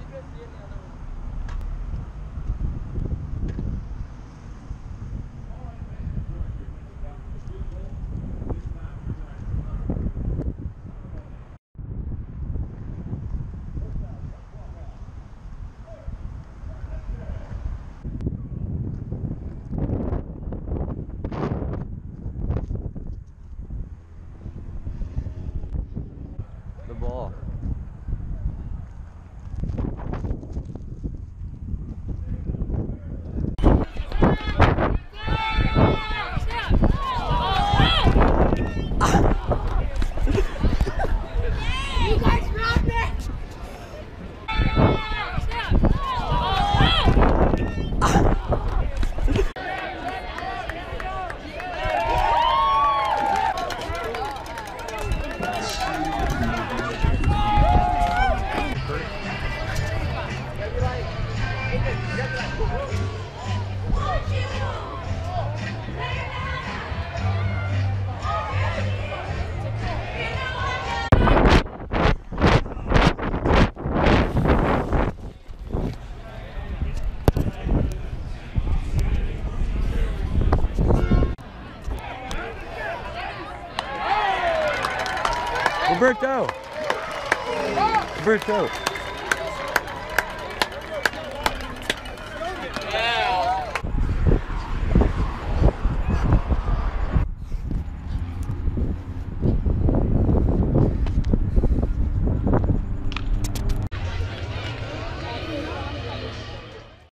Are you guys seeing the other one? Get back! Roberto! Roberto!